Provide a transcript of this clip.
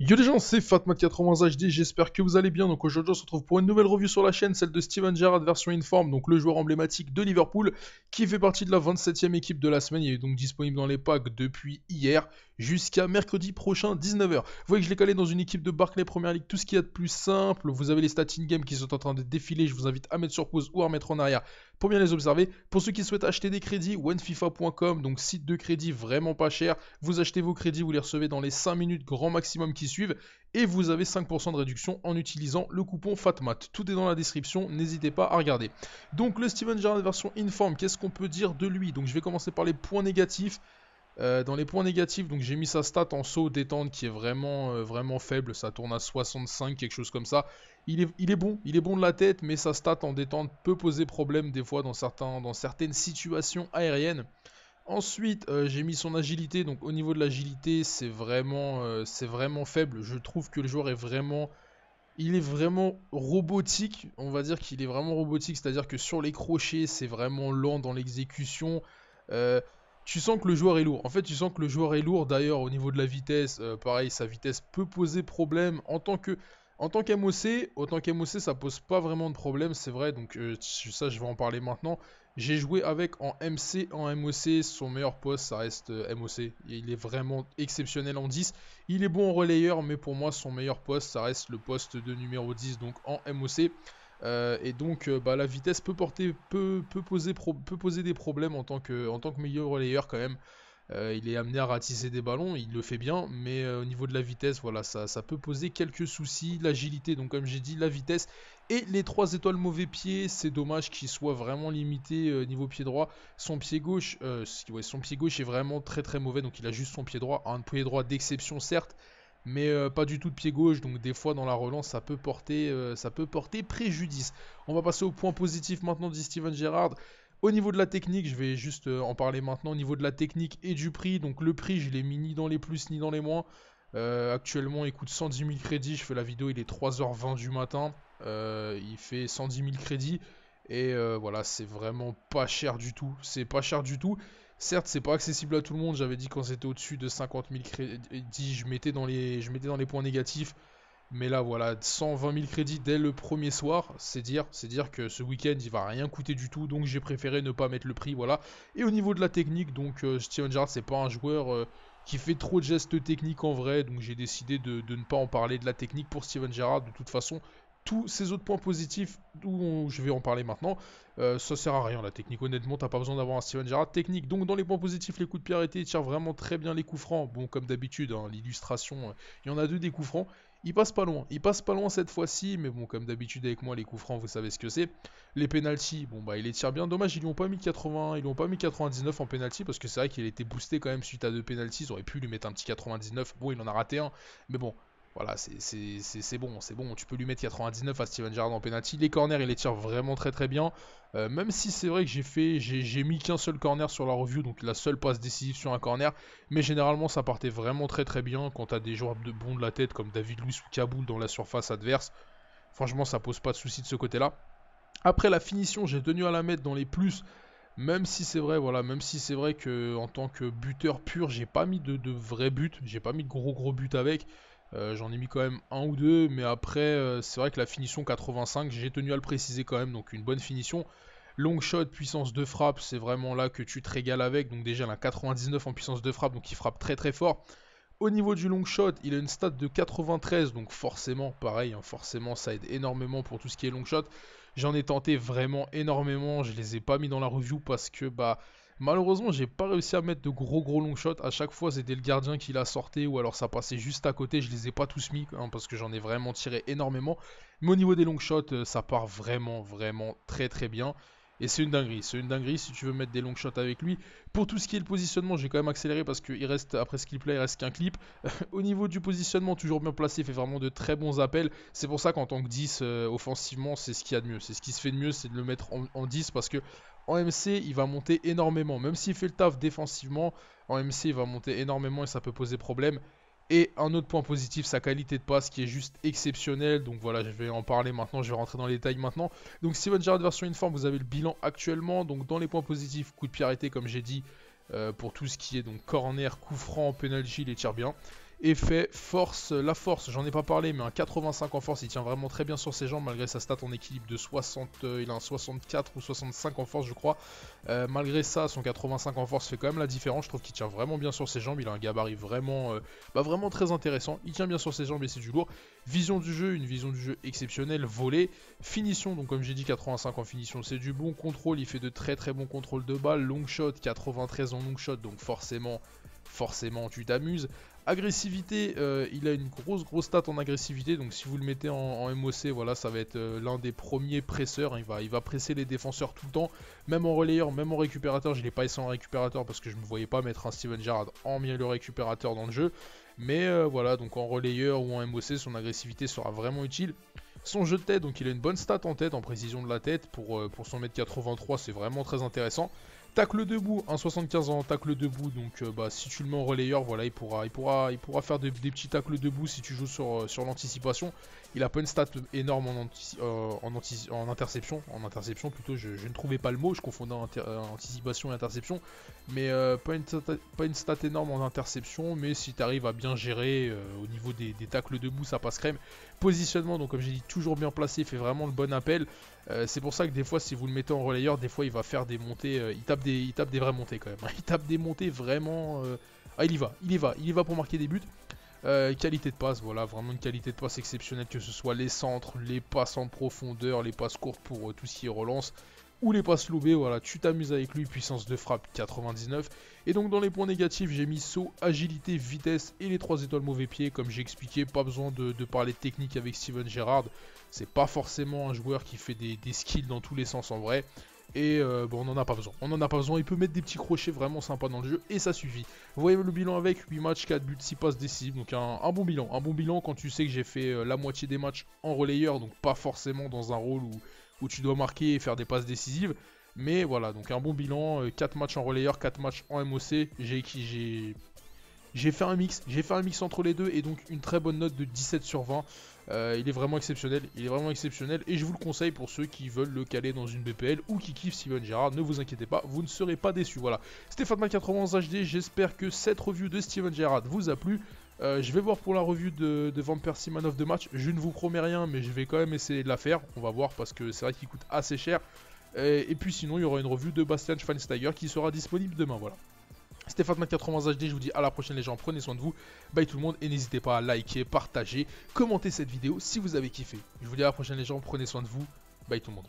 Yo les gens, c'est Fatmat80 HD, j'espère que vous allez bien. Donc aujourd'hui, on se retrouve pour une nouvelle revue sur la chaîne, celle de Steven Gerrard version Inform, donc le joueur emblématique de Liverpool, qui fait partie de la 27e équipe de la semaine. Il est donc disponible dans les packs depuis hier jusqu'à mercredi prochain 19h. Vous voyez que je l'ai calé dans une équipe de Barclay Première League, tout ce qu'il y a de plus simple. Vous avez les stats in-game qui sont en train de défiler, je vous invite à mettre sur pause ou à remettre en arrière pour bien les observer. Pour ceux qui souhaitent acheter des crédits, onefifa.com, donc site de crédit vraiment pas cher. Vous achetez vos crédits, vous les recevez dans les 5 minutes grand maximum qui suivent et vous avez 5% de réduction en utilisant le coupon FATMAT. Tout est dans la description, n'hésitez pas à regarder. Donc le Steven Gerrard version Inform, qu'est-ce qu'on peut dire de lui? Donc je vais commencer par les points négatifs. Euh, dans les points négatifs, donc j'ai mis sa stat en saut détente qui est vraiment, euh, vraiment faible. Ça tourne à 65, quelque chose comme ça. Il est, bon, il est bon de la tête, mais sa stat en détente peut poser problème des fois dans, certains, dans certaines situations aériennes. Ensuite, euh, j'ai mis son agilité. Donc au niveau de l'agilité, c'est vraiment, vraiment faible. Je trouve que le joueur est vraiment... Il est vraiment robotique. On va dire qu'il est vraiment robotique. C'est-à-dire que sur les crochets, c'est vraiment lent dans l'exécution. Tu sens que le joueur est lourd. En fait, tu sens que le joueur est lourd. D'ailleurs, au niveau de la vitesse, euh, pareil, sa vitesse peut poser problème. En tant que, en tant qu'MOC, autant qu'MOC, ça pose pas vraiment de problème, c'est vrai. Donc euh, ça, je vais en parler maintenant. J'ai joué avec en MC, en MOC. Son meilleur poste, ça reste euh, MOC. Il est vraiment exceptionnel en 10. Il est bon en relayeur, mais pour moi, son meilleur poste, ça reste le poste de numéro 10, donc en MOC. Euh, et donc euh, bah, la vitesse peut, poser des problèmes en tant que, en relayeur quand même. Euh, il est amené à ratisser des ballons, il le fait bien, mais au niveau de la vitesse, voilà, ça, peut poser quelques soucis. L'agilité, donc comme j'ai dit, la vitesse et les 3 étoiles mauvais pied, c'est dommage qu'il soit vraiment limité niveau pied droit. Son pied gauche, son pied gauche est vraiment très très mauvais, donc il a juste son pied droit, un pied droit d'exception certes, mais euh, pas du tout de pied gauche, donc des fois dans la relance ça peut porter, euh, ça peut porter préjudice. On va passer au point positif maintenant, dit Steven Gerrard. Au niveau de la technique, je vais juste euh, en parler maintenant, au niveau de la technique et du prix, donc le prix je l'ai mis ni dans les plus ni dans les moins. actuellement il coûte 110 000 crédits, je fais la vidéo, il est 3h20 du matin, il fait 110 000 crédits. Et voilà, c'est vraiment pas cher du tout. C'est pas cher du tout. Certes, c'est pas accessible à tout le monde. J'avais dit quand c'était au-dessus de 50 000 crédits, je mettais dans les, je mettais dans les points négatifs. Mais là, voilà, 120 000 crédits dès le premier soir, c'est dire, que ce week-end, il va rien coûter du tout. Donc, j'ai préféré ne pas mettre le prix, voilà. Et au niveau de la technique, donc euh, Steven Gerrard, c'est pas un joueur euh, qui fait trop de gestes techniques en vrai. Donc, j'ai décidé de, de, ne pas en parler de la technique pour Steven Gerrard. De toute façon, tous ces autres points positifs, où je vais en parler maintenant, euh, ça sert à rien la technique. Honnêtement, t'as pas besoin d'avoir un Steven Gerrard technique. Donc dans les points positifs, les coups de pied arrêtés, il tire vraiment très bien les coups francs. Bon, comme d'habitude, hein, l'illustration, euh, il y en a deux des coups francs. Il passe pas loin, il passe pas loin cette fois-ci, mais bon, comme d'habitude avec moi, les coups francs, vous savez ce que c'est. Les penalties, bon bah il les tire bien. Dommage, ils lui ont pas mis 80, ils lui ont pas mis 99 en penalty parce que c'est vrai qu'il été boosté quand même suite à deux penalties. Ils auraient pu lui mettre un petit 99. Bon, il en a raté un, mais bon, voilà, c'est bon, c'est bon. Tu peux lui mettre 99 à Steven Gerrard en penalty. Les corners, il les tire vraiment très très bien. Euh, même si c'est vrai que j'ai fait, j'ai mis qu'un seul corner sur la review, donc la seule passe décisive sur un corner. Mais généralement, ça partait vraiment très très bien quand t'as des joueurs de bons de la tête comme David Luiz ou Kaboul dans la surface adverse. Franchement, ça pose pas de soucis de ce côté-là. Après la finition, j'ai tenu à la mettre dans les plus. Même si c'est vrai, voilà, même si c'est vrai que en tant que buteur pur, j'ai pas mis de, de vrais buts, j'ai pas mis de gros gros buts avec. Euh, j'en ai mis quand même un ou deux, mais après, euh, c'est vrai que la finition 85, j'ai tenu à le préciser quand même, donc une bonne finition. Long shot, puissance de frappe, c'est vraiment là que tu te régales avec. Donc déjà, il a 99 en puissance de frappe, donc il frappe très très fort. Au niveau du long shot, il a une stat de 93, donc forcément, pareil, hein, forcément, ça aide énormément pour tout ce qui est long shot. J'en ai tenté vraiment énormément, je les ai pas mis dans la review parce que bah Malheureusement, j'ai pas réussi à mettre de gros gros long shots. À chaque fois, c'était le gardien qui l'a sorti ou alors ça passait juste à côté. Je les ai pas tous mis hein, parce que j'en ai vraiment tiré énormément. Mais au niveau des long shots, euh, ça part vraiment vraiment très très bien. Et c'est une dinguerie, c'est une dinguerie si tu veux mettre des long shots avec lui. Pour tout ce qui est le positionnement, j'ai quand même accéléré parce qu'il reste, après ce qu'il plaît, il reste qu'un clip. Au niveau du positionnement, toujours bien placé, il fait vraiment de très bons appels. C'est pour ça qu'en tant que 10, euh, offensivement, c'est ce qu'il y a de mieux. C'est ce qui se fait de mieux, c'est de le mettre en, 10 parce que en MC, il va monter énormément. Même s'il fait le taf défensivement, en MC, il va monter énormément et ça peut poser problème. Et un autre point positif, sa qualité de passe qui est juste exceptionnelle. Donc voilà, je vais en parler maintenant, je vais rentrer dans les détails maintenant. Donc Steven Gerrard version informe, vous avez le bilan actuellement. Donc dans les points positifs, coup de pied arrêté comme j'ai dit, euh, pour tout ce qui est donc corner, coup franc, penalty, les tire bien. Effet, force, la force, j'en ai pas parlé, mais un 85 en force, il tient vraiment très bien sur ses jambes malgré sa stat en équilibre de 60, euh, il a un 64 ou 65 en force je crois. Euh, malgré ça, son 85 en force fait quand même la différence, je trouve qu'il tient vraiment bien sur ses jambes, il a un gabarit vraiment, euh, bah, vraiment très intéressant, il tient bien sur ses jambes et c'est du lourd. Vision du jeu, une vision du jeu exceptionnelle, volée. Finition, donc comme j'ai dit 85 en finition, c'est du bon contrôle, il fait de très très bons contrôles de balles. Long shot, 93 en long shot, donc forcément forcément tu t'amuses. Agressivité, euh, il a une grosse grosse stat en agressivité, donc si vous le mettez en, MOC, voilà, ça va être euh, l'un des premiers presseurs, il va, il va presser les défenseurs tout le temps, même en relayeur, même en récupérateur, je l'ai pas essayé en récupérateur parce que je ne me voyais pas mettre un Steven Gerrard en milieu récupérateur dans le jeu, mais euh, voilà, donc en relayeur ou en MOC, son agressivité sera vraiment utile. Son jeu de tête, donc il a une bonne stat en tête, en précision de la tête, pour, pour son mètre 83, c'est vraiment très intéressant. Tacle debout, 1,75 en tacle debout, donc euh, bah, si tu le mets en relayeur, voilà, il pourra, il pourra, il pourra faire des, petits tacles debout si tu joues sur, euh, sur l'anticipation. Il a pas une stat énorme en, euh, interception, en interception plutôt, je, ne trouvais pas le mot, je confondais anticipation et interception, mais pas, une, stat énorme en interception, mais si tu arrives à bien gérer au niveau des, des, tacles debout, ça passe crème. Positionnement, donc comme j'ai dit, toujours bien placé, fait vraiment le bon appel. c'est pour ça que des fois, si vous le mettez en relayeur, des fois il va faire des montées, des il tape des vraies montées quand même. Il tape des montées vraiment... Euh, ah, il y va, il y va, il y va pour marquer des buts. Euh, qualité de passe, voilà, vraiment une qualité de passe exceptionnelle, que ce soit les centres, les passes en profondeur, les passes courtes pour euh, tout ce qui est relance, ou les passes lobées, voilà, tu t'amuses avec lui, puissance de frappe 99. Et donc dans les points négatifs, j'ai mis saut, agilité, vitesse et les 3 étoiles mauvais pied, comme j'ai expliqué, pas besoin de, parler de technique avec Steven Gerrard, c'est pas forcément un joueur qui fait des skills dans tous les sens en vrai. Et euh, bon, on n'en a pas besoin. On n'en a pas besoin. Il peut mettre des petits crochets vraiment sympas dans le jeu. Et ça suffit. Vous voyez le bilan avec? 8 matchs, 4 buts, 6 passes décisives. Donc un, bon bilan. Un bon bilan quand tu sais que j'ai fait euh, la moitié des matchs en relayeur. Donc pas forcément dans un rôle où, où tu dois marquer et faire des passes décisives. Mais voilà, donc un bon bilan. 4 euh, matchs en relayeur, 4 matchs en MOC. J'ai j'ai fait un mix, j'ai fait un mix entre les deux et donc une très bonne note de 17 sur 20. Euh, il est vraiment exceptionnel, il est vraiment exceptionnel et je vous le conseille pour ceux qui veulent le caler dans une BPL ou qui kiffent Steven Gerrard, ne vous inquiétez pas, vous ne serez pas déçus. Voilà, c'était Fatma91 HD, j'espère que cette review de Steven Gerrard vous a plu. Euh, je vais voir pour la revue de, de Van Persie of the Match, je ne vous promets rien mais je vais quand même essayer de la faire, on va voir parce que c'est vrai qu'il coûte assez cher. Et, puis sinon il y aura une revue de Bastian Schweinsteiger qui sera disponible demain, voilà. C'était Fatman80 HD, je vous dis à la prochaine les gens, prenez soin de vous, bye tout le monde et n'hésitez pas à liker, partager, commenter cette vidéo si vous avez kiffé. Je vous dis à la prochaine les gens, prenez soin de vous, bye tout le monde.